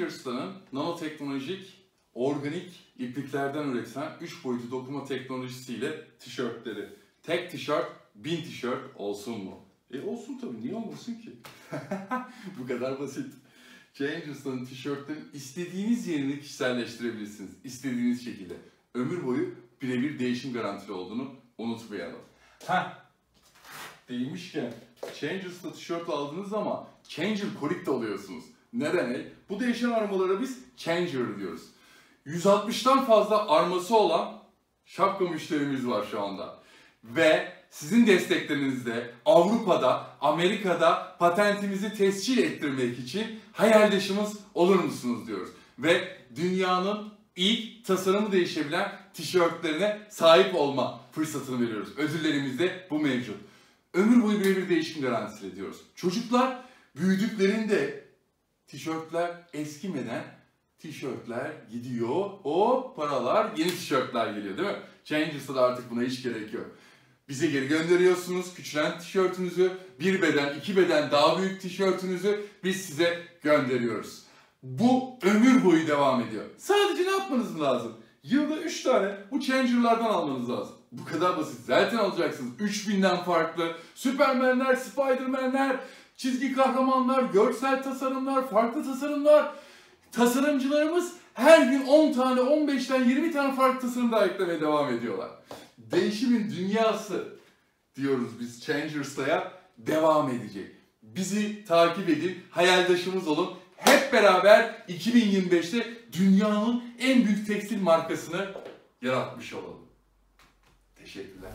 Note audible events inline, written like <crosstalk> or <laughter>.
Usta'nın nanoteknolojik, organik ipliklerden üretilen 3 boyutlu dokuma teknolojisiyle tişörtleri. Tek tişört, bin tişört olsun mu? E olsun tabii, niye olmasın ki? <laughs> Bu kadar basit. Change Usta'nın tişörtlerin istediğiniz yerini kişiselleştirebilirsiniz. İstediğiniz şekilde. Ömür boyu birebir değişim garantili olduğunu unutmayalım. Heh, değmişken Change Usta tişört aldınız ama Changer kolik de oluyorsunuz. Ne demek? Bu değişen armalara biz Changer diyoruz. 160'tan fazla arması olan şapka müşterimiz var şu anda. Ve sizin desteklerinizle Avrupa'da, Amerika'da patentimizi tescil ettirmek için hayaldaşımız olur musunuz diyoruz. Ve dünyanın ilk tasarımı değişebilen tişörtlerine sahip olma fırsatını veriyoruz. Ödüllerimizde bu mevcut. Ömür boyu birebir değişim garantisi ediyoruz. Çocuklar büyüdüklerinde tişörtler eskimeden tişörtler gidiyor. O paralar yeni tişörtler geliyor değil mi? Changes'ta da artık buna hiç gerek yok. Bize geri gönderiyorsunuz küçülen tişörtünüzü, bir beden, iki beden daha büyük tişörtünüzü biz size gönderiyoruz. Bu ömür boyu devam ediyor. Sadece ne yapmanız lazım? Yılda 3 tane bu Changer'lardan almanız lazım. Bu kadar basit. Zaten alacaksınız. 3000'den farklı Superman'ler, Spiderman'ler, çizgi kahramanlar, görsel tasarımlar, farklı tasarımlar. Tasarımcılarımız her gün 10 tane, 15'ten 20 tane farklı tasarım daha eklemeye devam ediyorlar. Değişimin dünyası diyoruz biz Changers'ta'ya devam edecek. Bizi takip edin, hayaldaşımız olun. Hep beraber 2025'te dünyanın en büyük tekstil markasını yaratmış olalım. Teşekkürler.